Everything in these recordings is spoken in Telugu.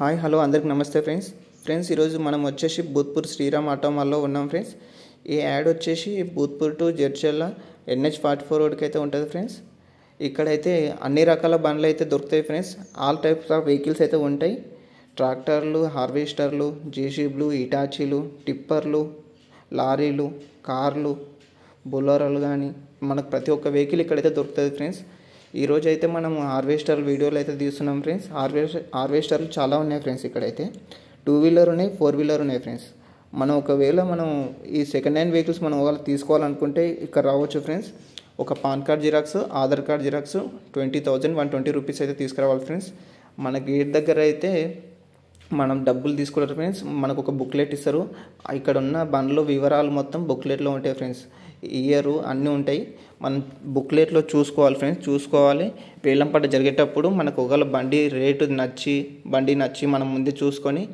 హాయ్ హలో అందరికి నమస్తే ఫ్రెండ్స్. ఫ్రెండ్స్ ఈరోజు మనం వచ్చేసి భూత్పూర్ శ్రీరామ్ ఆటోమాల్లో ఉన్నాం ఫ్రెండ్స్. ఈ యాడ్ వచ్చేసి Bhutpur to Jadcherla NH forty four రోడ్కి అయితే ఉంటుంది ఫ్రెండ్స్. ఇక్కడైతే అన్ని రకాల బండ్లు అయితే దొరుకుతాయి friends. All types of vehicles అయితే ఉంటాయి. ట్రాక్టర్లు హార్వెస్టర్లు జేసీబీలు ఇటాచీలు టిప్పర్లు లారీలు కార్లు బొలరోలు కానీ మనకు ప్రతి ఒక్క వెహికల్ ఇక్కడైతే దొరుకుతుంది ఫ్రెండ్స్. ఈరోజు అయితే మనం హార్వెస్టర్ వీడియోలు అయితే తీస్తున్నాం ఫ్రెండ్స్. హార్వెస్ హార్వెస్టర్లు చాలా ఉన్నాయి ఫ్రెండ్స్ ఇక్కడైతే. టూ వీలర్ ఉన్నాయి ఫోర్ వీలర్ ఉన్నాయి ఫ్రెండ్స్. మనం ఒకవేళ మనం ఈ సెకండ్ హ్యాండ్ వెహికల్స్ మనం ఒకవేళ తీసుకోవాలనుకుంటే ఇక్కడ రావచ్చు ఫ్రెండ్స్. ఒక pan card xerox Aadhaar card xerox twenty thousand one twenty rupees అయితే తీసుకురావాలి ఫ్రెండ్స్. మన గేట్ దగ్గర అయితే మనం డబ్బులు తీసుకుంటారు ఫ్రెండ్స్ మనకు ఒక బుక్లెట్ ఇస్తారు. ఇక్కడ ఉన్న బండ్లు వివరాలు మొత్తం బుక్లెట్లో ఉంటాయి ఫ్రెండ్స్ ఇయర్ అన్నీ ఉంటాయి. మనం బుక్లెట్లో చూసుకోవాలి ఫ్రెండ్స్ చూసుకోవాలి. వేలం పట్ట జరిగేటప్పుడు మనకు ఒకవేళ బండి రేటు నచ్చి బండి నచ్చి మనం ముందే చూసుకొని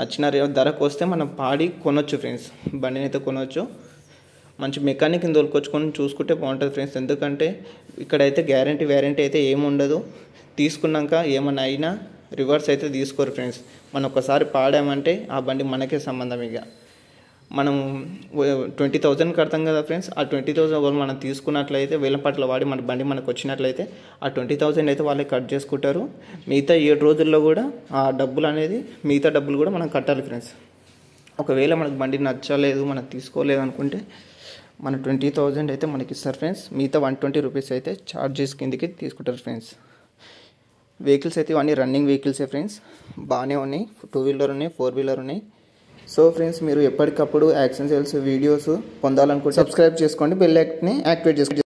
నచ్చిన రే ధరకు వస్తే మనం పాడి కొనొచ్చు ఫ్రెండ్స్ బండిని అయితే కొనవచ్చు మంచి మెకానిక్ని దొరకొచ్చుకొని చూసుకుంటే బాగుంటుంది ఫ్రెండ్స్ ఎందుకంటే ఇక్కడైతే గ్యారంటీ వ్యారంటీ అయితే ఏముండదు. తీసుకున్నాక ఏమైనా అయినా రివర్స్ అయితే తీసుకోరు ఫ్రెండ్స్ మనం ఒకసారి పాడామంటే ఆ బండి మనకే సంబంధం ఇక. మనం ట్వంటీ థౌజండ్ కడతాం కదా ఫ్రెండ్స్ ఆ ట్వంటీ థౌజండ్ వాళ్ళు మనం తీసుకున్నట్లయితే వేలం పట్ల వాడి మన బండి మనకు వచ్చినట్లయితే ఆ ట్వంటీ థౌజండ్ అయితే వాళ్ళే కట్ చేసుకుంటారు. మిగతా ఏడు రోజుల్లో కూడా ఆ డబ్బులు అనేది మిగతా డబ్బులు కూడా మనం కట్టాలి ఫ్రెండ్స్ ఒకవేళ మనకు బండి నచ్చలేదు మనం తీసుకోలేదు అనుకుంటే మన ట్వంటీ థౌజండ్ అయితే మనకి ఇస్తారు ఫ్రెండ్స్ మిగతా వన్ ట్వంటీ రూపీస్ అయితే ఛార్జెస్ కిందకి తీసుకుంటారు ఫ్రెండ్స్ వెహికల్స్ అయితే ఇవన్నీ రన్నింగ్ వెహికల్సే ఫ్రెండ్స్. బాగానే ఉన్నాయి. టూ వీలర్ ఉన్నాయి ఫోర్ వీలర్ ఉన్నాయి. సో ఫ్రెండ్స్ మీరు ఎప్పటికప్పుడు యాక్షన్ సేల్స్ వీడియోస్ పొందాలనుకుంటే సబ్స్క్రైబ్ చేసుకోండి. బెల్ యాక్ట్ని యాక్టివేట్ చేసుకోండి.